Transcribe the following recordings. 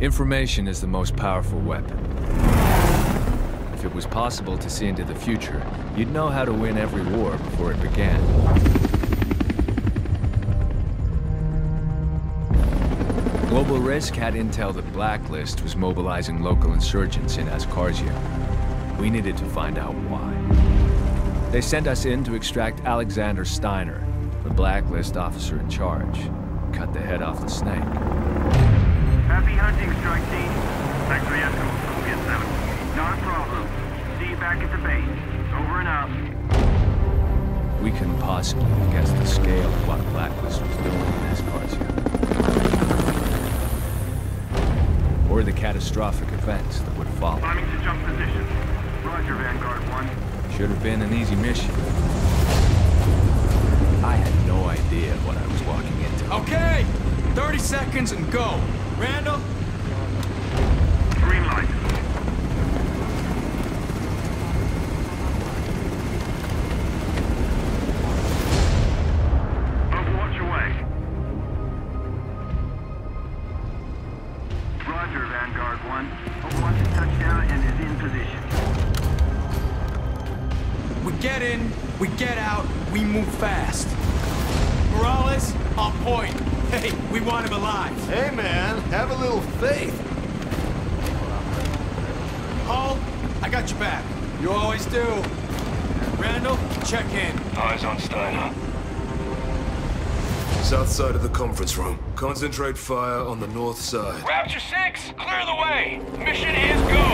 Information is the most powerful weapon. If it was possible to see into the future, you'd know how to win every war before it began. Global Risk had intel that Blacklist was mobilizing local insurgents in Ascarzia. We needed to find out why. They sent us in to extract Alexander Steiner, the Blacklist officer in charge. Cut the head off the snake. Happy hunting, strike team. Thanks for the escort. We'll get seven. Not a problem. See you back at the base. Over and out. We couldn't possibly have guessed the scale of what Blacklist was doing in Ascarzia. Or the catastrophic events that would follow. Climbing to jump position. Roger, Vanguard 1. Should have been an easy mission. I had no idea what I was walking into. Okay! 30 seconds and go. Randall? Conference room. Concentrate fire on the north side. Rapture 6, clear the way. Mission is go.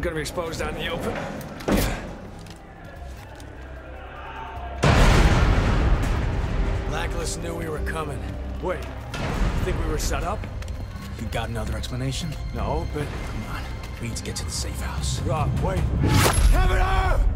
We're gonna be exposed out in the open. Blacklist knew we were coming. Wait, you think we were set up? You got another explanation? No, but... Come on. We need to get to the safe house. Rob, wait. Governor!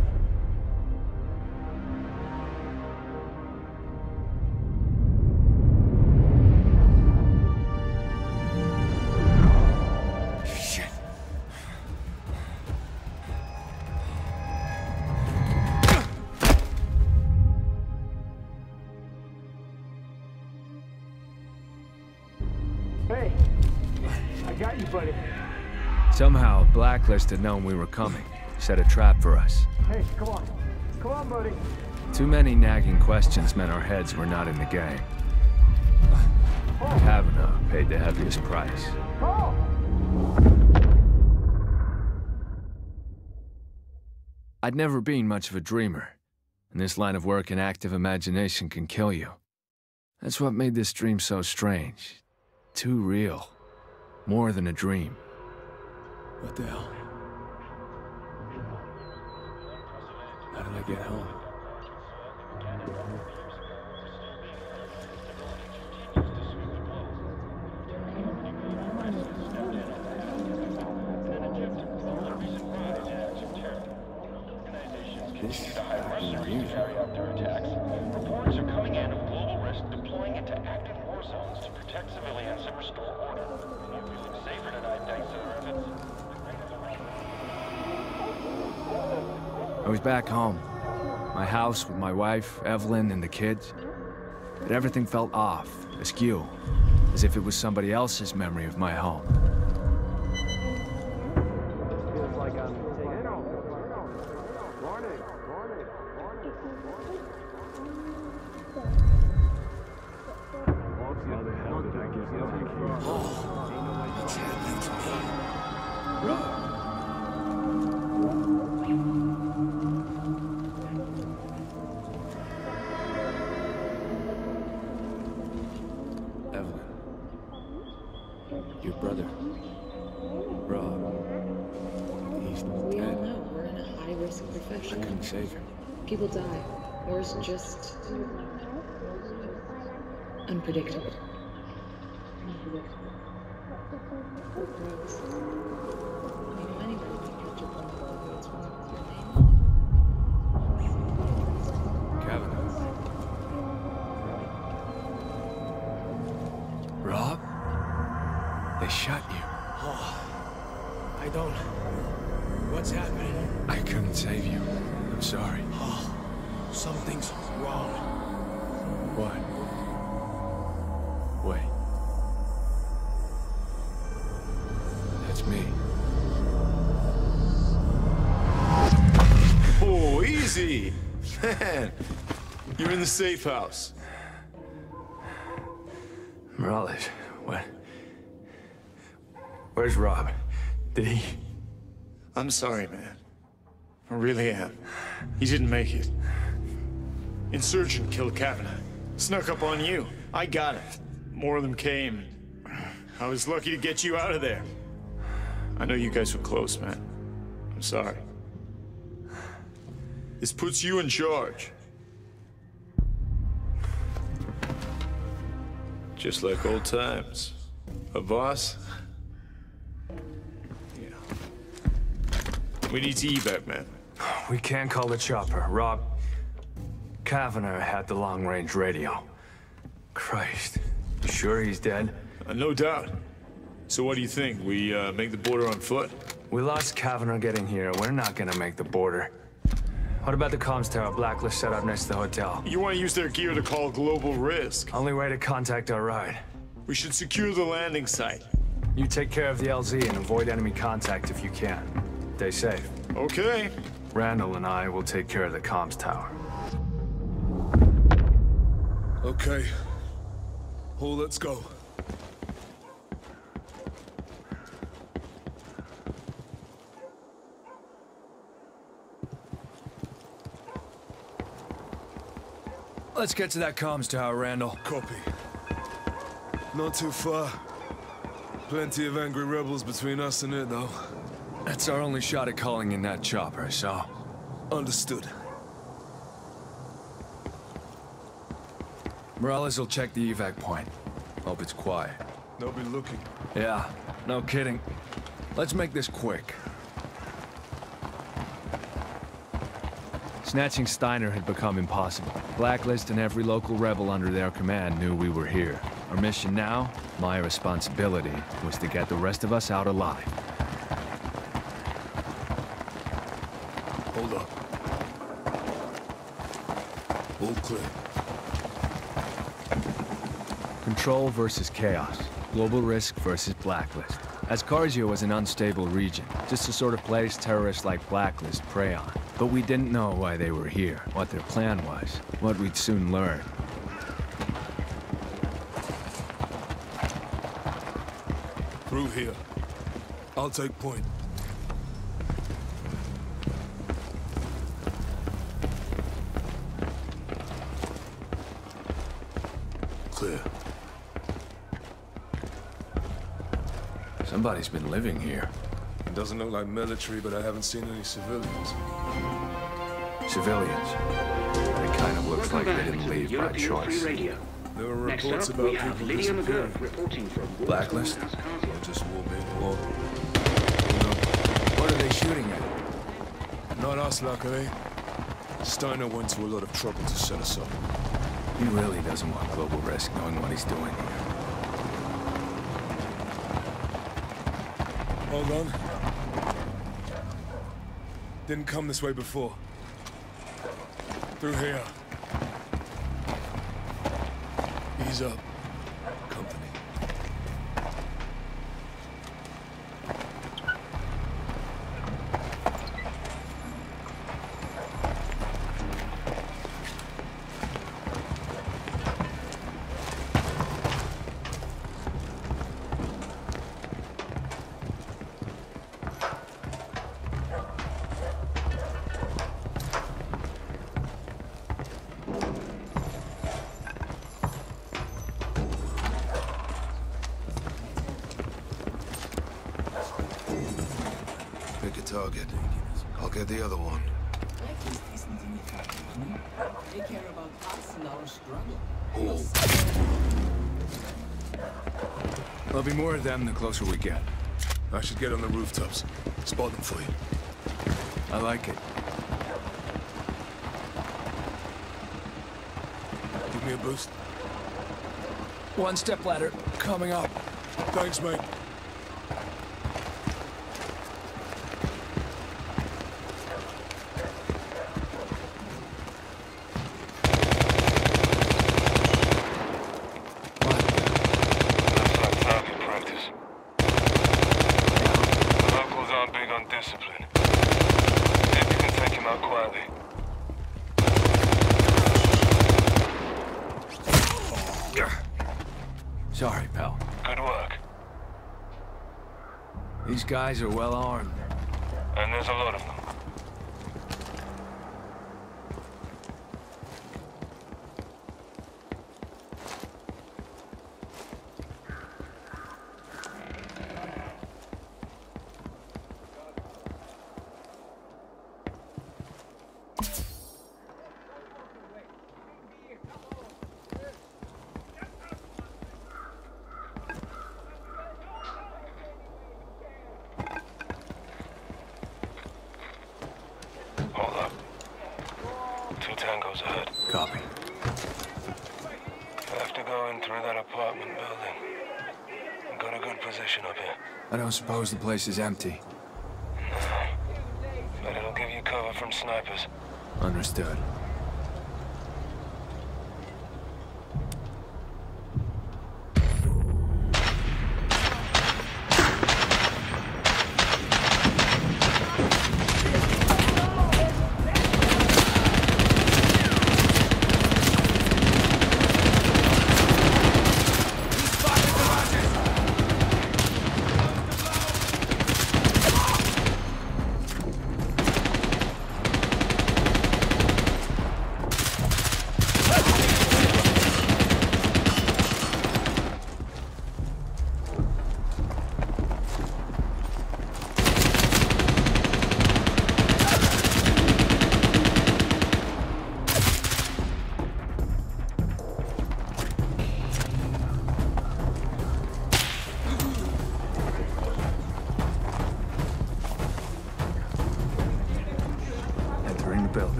Blacklist had known we were coming. Set a trap for us. Hey, come on. Come on, buddy. Too many nagging questions meant our heads were not in the game. Kavanaugh paid the heaviest price. Oh! I'd never been much of a dreamer. and this line of work, and active imagination can kill you. That's what made this dream so strange. Too real. More than a dream. What the hell? How did I get home? This is carry out their attacks. Reports are coming in of global risk deploying into active war zones to protect civilians and restore order. You're feeling safer tonight thanks to their efforts. I was back home. My house with my wife, Evelyn, and the kids. But everything felt off, askew, as if it was somebody else's memory of my home. Brother. Rob. He's We all know we're in a high-risk I profession. couldn't save him. People die. War's just unpredictable. Drugs, you know, anybody can catch a bullet, whether it's one with your name. Save you. I'm sorry. Oh, Something's wrong. What? Wait. That's me. Oh, easy! Man, you're in the safe house. Morales, what? Where's Rob? Did he? I'm sorry, man. I really am. He didn't make it. Insurgent killed Kavanagh. Snuck up on you. I got it. More of them came. I was lucky to get you out of there. I know you guys were close, man. I'm sorry. This puts you in charge. Just like old times. A boss? Yeah. We need to evac, man. We can't call the chopper. Rob, Kavanagh had the long-range radio. Christ. You sure he's dead? Uh, no doubt. So what do you think? We uh, make the border on foot? We lost Kavanagh getting here. We're not gonna make the border. What about the comms tower blacklist set up next to the hotel? You want to use their gear to call global risk. Only way to contact our ride. We should secure the landing site. You take care of the LZ and avoid enemy contact if you can. Stay safe. Okay. Randall and I will take care of the comms tower. Okay. Paul, let's go. Let's get to that comms tower, Randall. Copy. Not too far. Plenty of angry rebels between us and it, though. That's our only shot at calling in that chopper, so... Understood. Morales will check the evac point. Hope it's quiet. They'll be looking. Yeah, no kidding. Let's make this quick. Snatching Steiner had become impossible. Blacklist and every local rebel under their command knew we were here. Our mission now, my responsibility, was to get the rest of us out alive. Hold up. All Control versus chaos. Global risk versus blacklist. Ascarzia was an unstable region, just the sort of place terrorists like Blacklist prey on. But we didn't know why they were here, what their plan was, what we'd soon learn. Through here. I'll take point. Clear. Somebody's been living here. It doesn't look like military, but I haven't seen any civilians. Civilians. It kind of looks like they didn't leave by choice. Radio. There were Next reports up, about we have people Lydia disappearing. McGurk reporting from Blacklist? Or just war being war. You know, What are they shooting at? not us, luckily. Steiner went to a lot of trouble to set us up. He really doesn't want global risk knowing what he's doing here. Hold on. Didn't come this way before. Through here. Ease up. I'll get the other one. Blacklist isn't in the company. They care about us and our struggle. Oh, There'll be more of them the closer we get. I should get on the rooftops. Spot them for you. I like it. Give me a boost. One step ladder coming up. Thanks, mate. That's like target practice. The locals aren't big on discipline. See if you can take him out quietly. Sorry, pal. Good work. These guys are well armed. And there's a lot of them. Two tangos ahead. Copy. You have to go in through that apartment building. I've got a good position up here. I the place is empty. But it'll give you cover from snipers. Understood.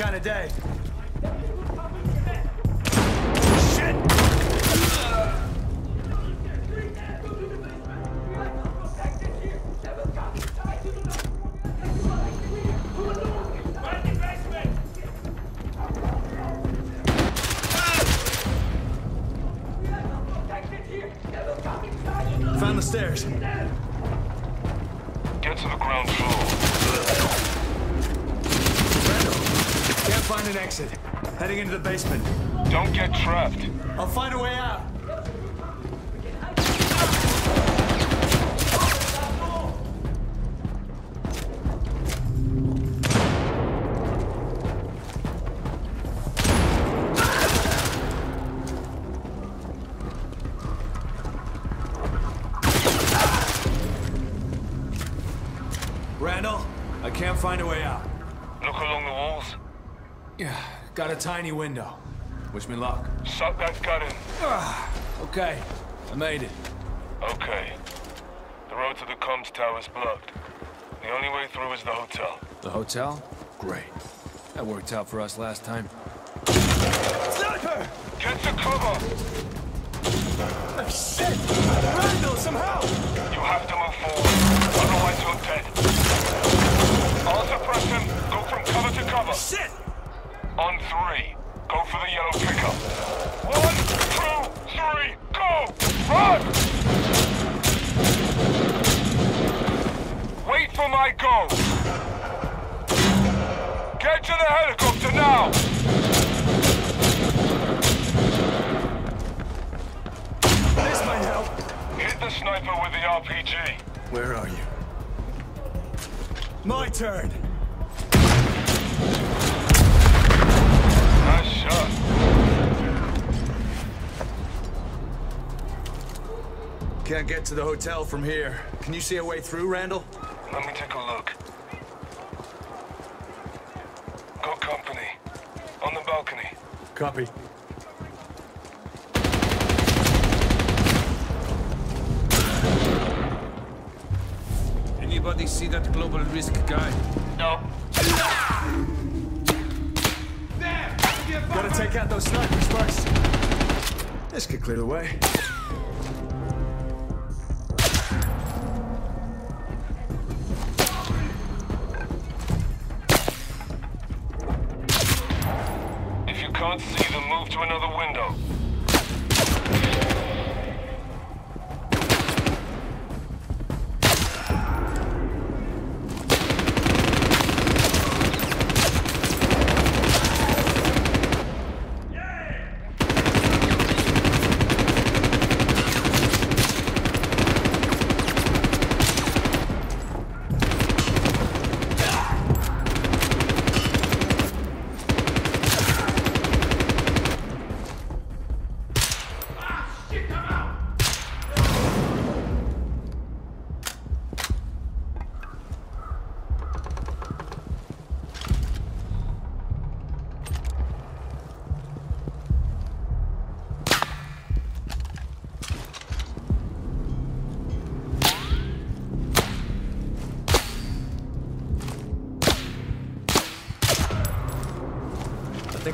Kind of day. Tiny window. Wish me luck. Suck that gut in. Ah, okay, I made it. Okay. The road to the comms tower is blocked. The only way through is the hotel. The hotel? Great. That worked out for us last time. Sniper! Get to cover! Ah, shit! Randall, some help! You have to move forward. Otherwise you're dead. I'll suppress him. Go from cover to cover. Shit! On three. Go for the yellow pickup. One, two, three, go! Run! Wait for my go! Get to the helicopter now! This might help. Hit the sniper with the RPG. Where are you? My turn! Nice. Can't get to the hotel from here. Can you see a way through, Randall? Let me take a look. Got company. On the balcony. Copy. Anybody see that global risk guy? No. Gotta take out those snipers first. This could clear the way.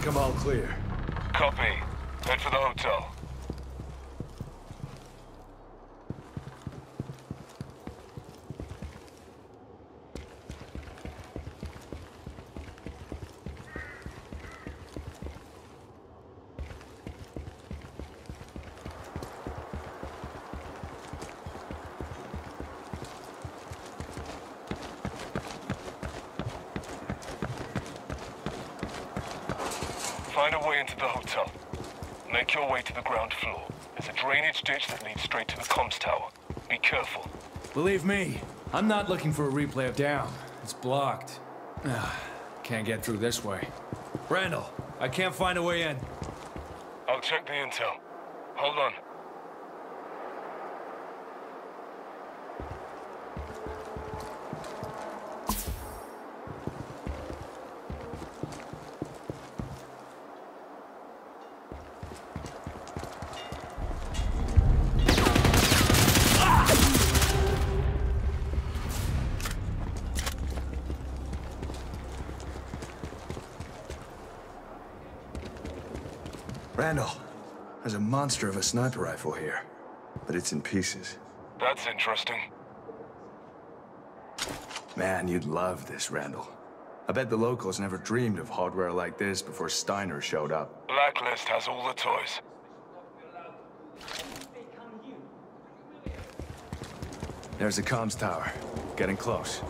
Think all clear. Copy. Head for the hotel. Find a way into the hotel. Make your way to the ground floor. There's a that leads straight to the comms tower. Be careful. Believe me, I'm not looking for a replay of down. It's blocked. Can't get through this way. Randall, I can't find a way in. I'll check the intel. Hold on. Randall, there's a monster of a sniper rifle here, but it's in pieces. That's interesting. Man, you'd love this, Randall. I bet the locals never dreamed of hardware like this before Steiner showed up. Blacklist has all the toys. There's the comms tower. Getting close.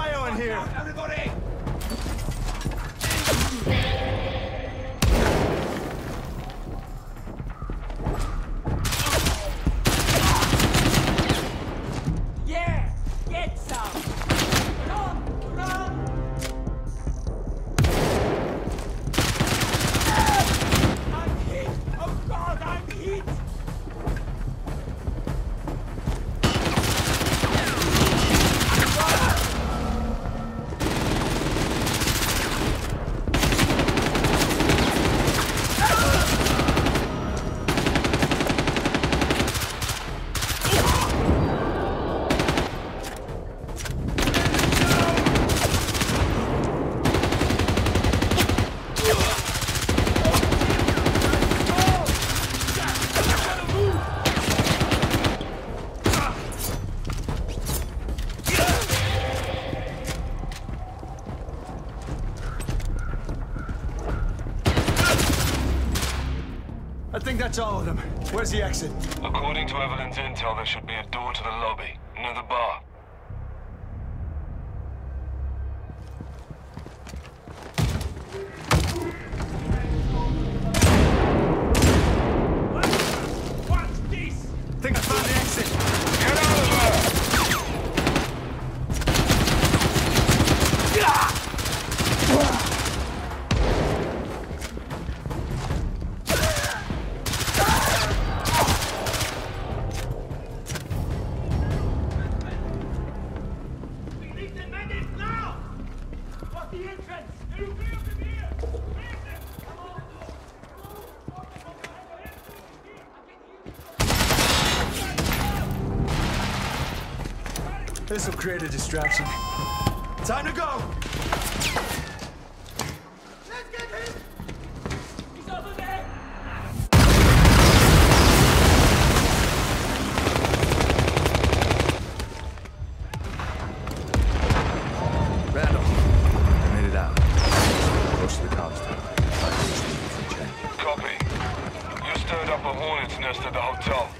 Mayo in here. Everybody! Where's the exit? According to Evelyn's intel, there should be a door to the lobby, near the bar. This will create a distraction. Time to go! Let's get him! He's over there! Randall, I made it out. Close to the comms tower. Copy. You stirred up a hornet's nest at the hotel.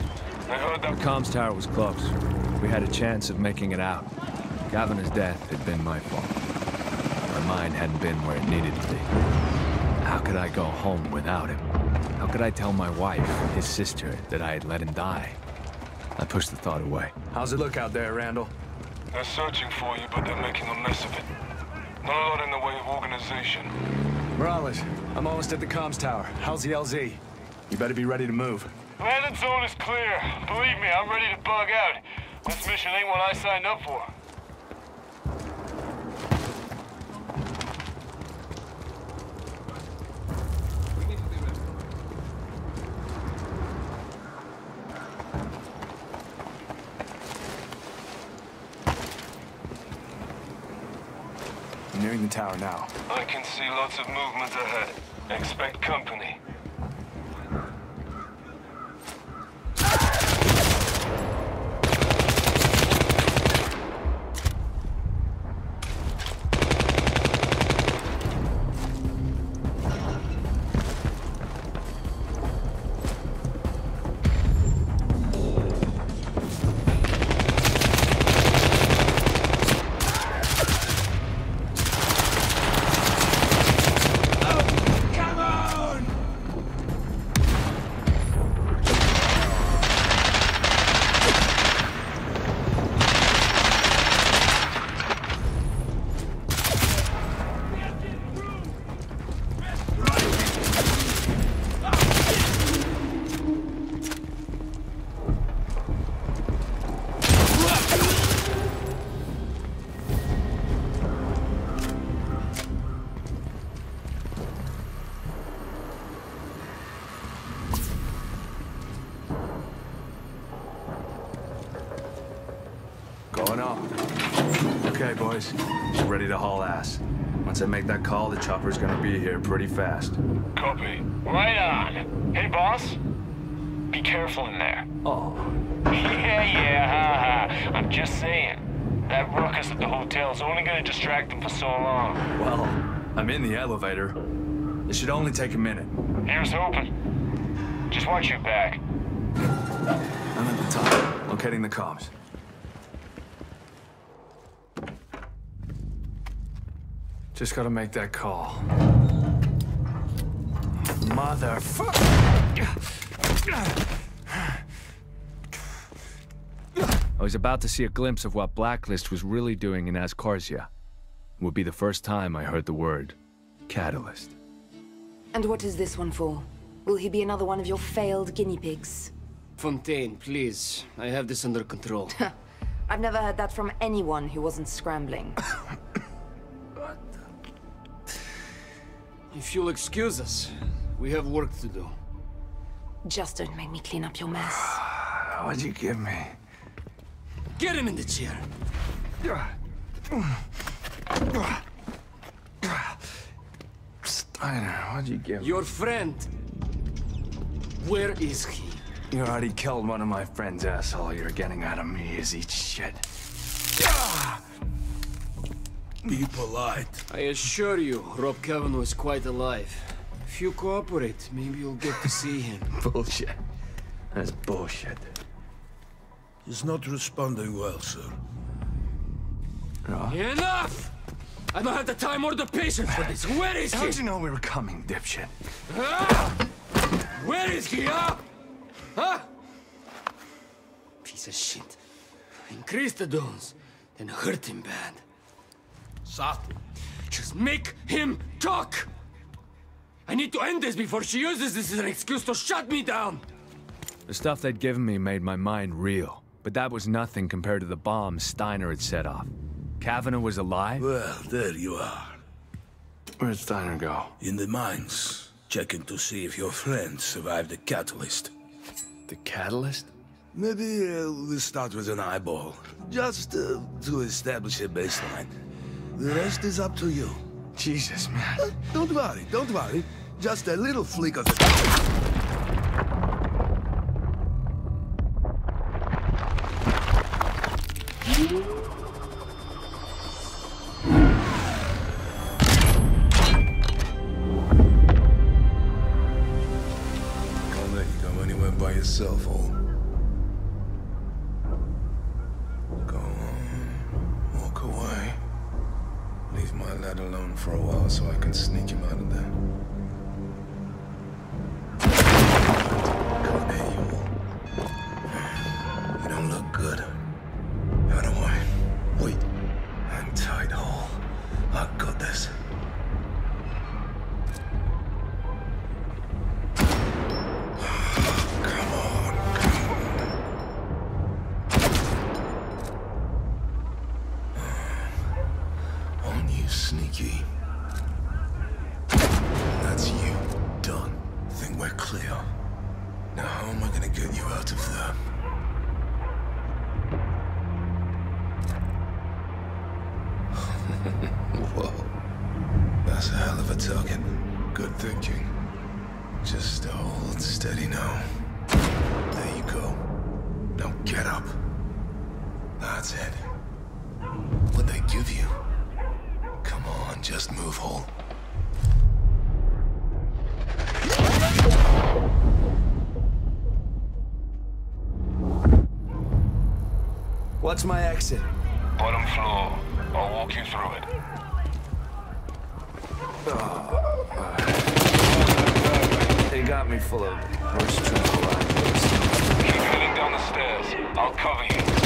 I heard The comms tower was close. We had a chance of making it out. Kavanagh's death had been my fault. My mind hadn't been where it needed to be. How could I go home without him? How could I tell my wife, his sister, that I had let him die? I pushed the thought away. How's it look out there, Randall? they're searching for you, but they're making a mess of it. Not a lot in the way of organization. Morales, I'm almost at the comms tower. How's the LZ? You better be ready to move. Landing zone is clear. Believe me, I'm ready to bug out. This mission ain't what I signed up for. Nearing the tower now. I can see lots of movement ahead. Expect company. Once I make that call, the chopper's gonna be here pretty fast. Copy. Right on. Hey, boss. Be careful in there. Oh, Yeah, yeah, ha ha. I'm just saying. That ruckus at the hotel's only gonna distract them for so long. well, I'm in the elevator. It should only take a minute. Here's hoping. Just watch your back. I'm at the top, locating the comms. Just gotta make that call. Motherfucker! I was about to see a glimpse of what Blacklist was really doing in Ascarzia. It would be the first time I heard the word Catalyst. And what is this one for? Will he be another one of your failed guinea pigs? Fontaine, please. I have this under control. I've never heard that from anyone who wasn't scrambling. if you'll excuse us, we have work to do. Just don't make me clean up your mess. What'd you give me? Get him in the chair. Steiner, what'd you give Your friend. Where is he? You already killed one of my friends, asshole. You're getting out of me is eat shit. Be polite. I assure you, Rob Kavanagh is quite alive. If you cooperate, maybe you'll get to see him. bullshit. That's bullshit. He's not responding well, sir. Enough! I don't have the time or the patience for this. Where is he? How'd you know we were coming, dipshit? Ah! Where is he, huh? Huh? Piece of shit. Increase the dose, then hurt him bad. Softly. Just make him talk! I need to end this before she uses this as an excuse to shut me down! The stuff they'd given me made my mind real, but that was nothing compared to the bomb Steiner had set off. Kavanagh was alive? Well, there you are. Where'd Steiner go? In the mines, checking to see if your friend survived the catalyst. The catalyst? Maybe uh, we'll start with an eyeball, just uh, to establish a baseline. The rest is up to you. Jesus, man. Uh, don't worry, don't worry. Just a little flick of the... Can't let you go anywhere by yourself, Hall. So I can sneak him out That's it. What'd they give you? Come on, just move, Hall. What's my exit? Bottom floor. I'll walk you through it. They got me full of horse tranquilizers. Keep heading down the stairs. I'll cover you.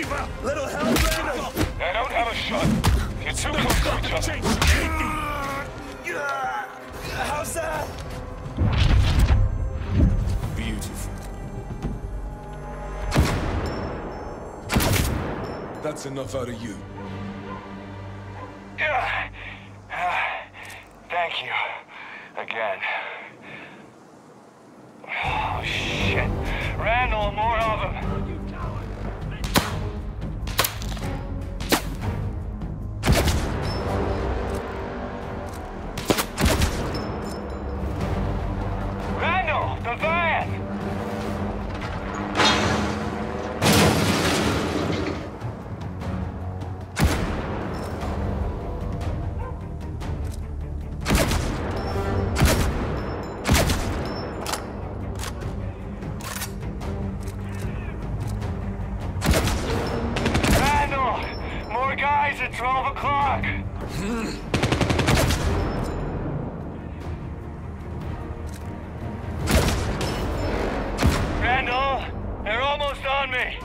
Little help, I don't have a shot. You're too close to each other. How's that? Beautiful. That's enough out of you. Yeah. At 12 o'clock! Randall! They're almost on me!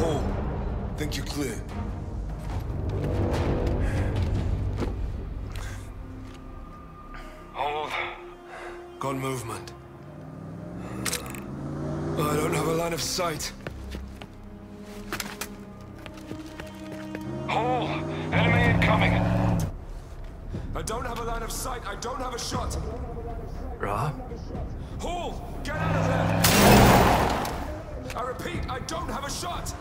Oh, think you're clear. Hold. Got movement. I don't have a line of sight. Of sight. I don't have a shot. Rob? Hall, get out of there! I repeat, I don't have a shot.